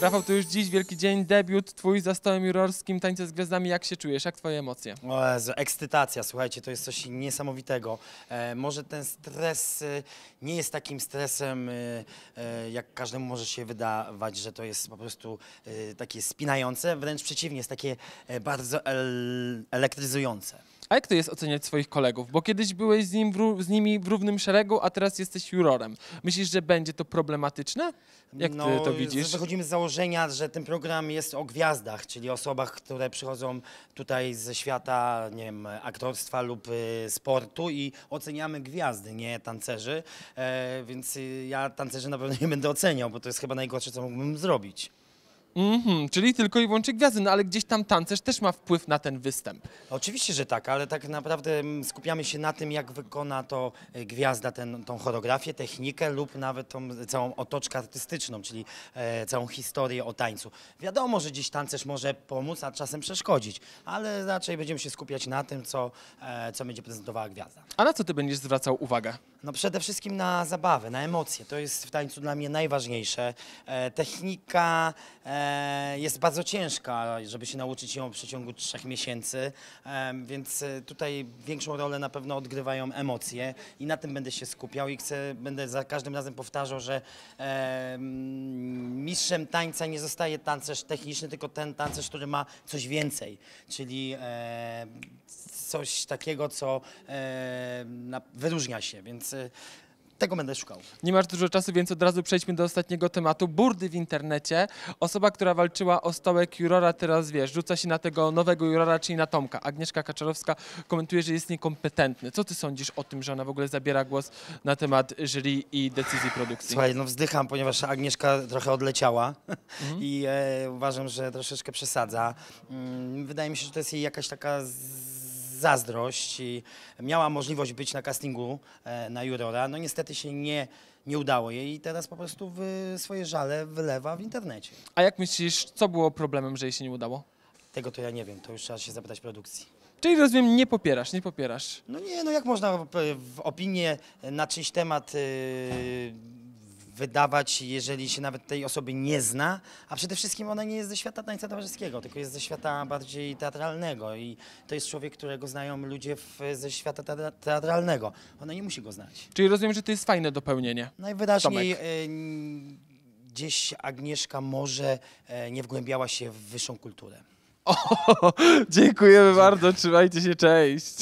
Rafał, to już dziś wielki dzień, debiut twój za stołem jurorskim, tańce z gwiazdami. Jak się czujesz? Jak twoje emocje? O Jezu, ekscytacja, słuchajcie, to jest coś niesamowitego. E, może ten stres e, nie jest takim stresem, e, e, jak każdemu może się wydawać, że to jest po prostu e, takie spinające, wręcz przeciwnie, jest takie e, bardzo el elektryzujące. A jak to jest oceniać swoich kolegów? Bo kiedyś byłeś z, nim w, z nimi w równym szeregu, a teraz jesteś jurorem. Myślisz, że będzie to problematyczne? Jak ty to widzisz? z- Wychodzimy z założenia, że ten program jest o gwiazdach, czyli osobach, które przychodzą tutaj ze świata, nie wiem, aktorstwa lub y, sportu i oceniamy gwiazdy, nie tancerzy. E, więc y, ja tancerzy na pewno nie będę oceniał, bo to jest chyba najgorsze, co mógłbym zrobić. Mhm, czyli tylko i wyłącznie gwiazdy, no ale gdzieś tam tancerz też ma wpływ na ten występ. Oczywiście, że tak, ale tak naprawdę mm, skupiamy się na tym, jak wykona to y, gwiazda ten, tą choreografię, technikę lub nawet tą całą otoczkę artystyczną, czyli e, całą historię o tańcu. Wiadomo, że dziś tancerz może pomóc, a czasem przeszkodzić, ale raczej będziemy się skupiać na tym, co, e, co będzie prezentowała gwiazda. A na co ty będziesz zwracał uwagę? No przede wszystkim na zabawę, na emocje. To jest w tańcu dla mnie najważniejsze. E, technika e, jest bardzo ciężka, żeby się nauczyć ją w przeciągu trzech miesięcy, e, więc e, tutaj większą rolę na pewno odgrywają emocje i na tym będę się skupiał i chcę, będę za każdym razem powtarzał, że e, mistrzem tańca nie zostaje tancerz techniczny, tylko ten tancerz, który ma coś więcej, czyli e, coś takiego, co e, wyróżnia się, więc e, tego będę szukał. Nie masz dużo czasu, więc od razu przejdźmy do ostatniego tematu. Burdy w internecie. Osoba, która walczyła o stołek jurora, teraz wiesz, rzuca się na tego nowego jurora, czyli na Tomka. Agnieszka Kaczarowska komentuje, że jest niekompetentny. Co ty sądzisz o tym, że ona w ogóle zabiera głos na temat jury i decyzji produkcji? Słuchaj, no wzdycham, ponieważ Agnieszka trochę odleciała i e, uważam, że troszeczkę przesadza. Mm, wydaje mi się, że to jest jej jakaś taka z- zazdrość i miała możliwość być na castingu e, na jurora, no niestety się nie, nie udało jej i teraz po prostu wy, swoje żale wylewa w internecie. A jak myślisz, co było problemem, że jej się nie udało? Tego to ja nie wiem, to już trzeba się zapytać produkcji. Czyli rozumiem, nie popierasz, nie popierasz. No nie, no jak można w- w opinię na czyjś temat y, wydawać, jeżeli się nawet tej osoby nie zna, a przede wszystkim ona nie jest ze świata tańca towarzyskiego, tylko jest ze świata bardziej teatralnego i to jest człowiek, którego znają ludzie w, ze świata teatra- teatralnego. Ona nie musi go znać. Czyli rozumiem, że to jest fajne dopełnienie. Najwyraźniej y, gdzieś Agnieszka może y, nie wgłębiała się w wyższą kulturę. Dziękujemy bardzo, trzymajcie się, cześć.